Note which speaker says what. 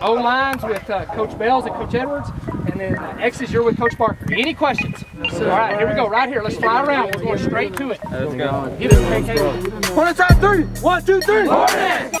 Speaker 1: O lines with uh, Coach Bells and Coach Edwards, and then uh, X's you're with Coach Barker. Any questions? All right, here we go. Right here. Let's fly around. We're going straight to it.
Speaker 2: Let's go.
Speaker 1: Get it, KK.
Speaker 3: One, two, three. One, two, three.
Speaker 1: Hornets!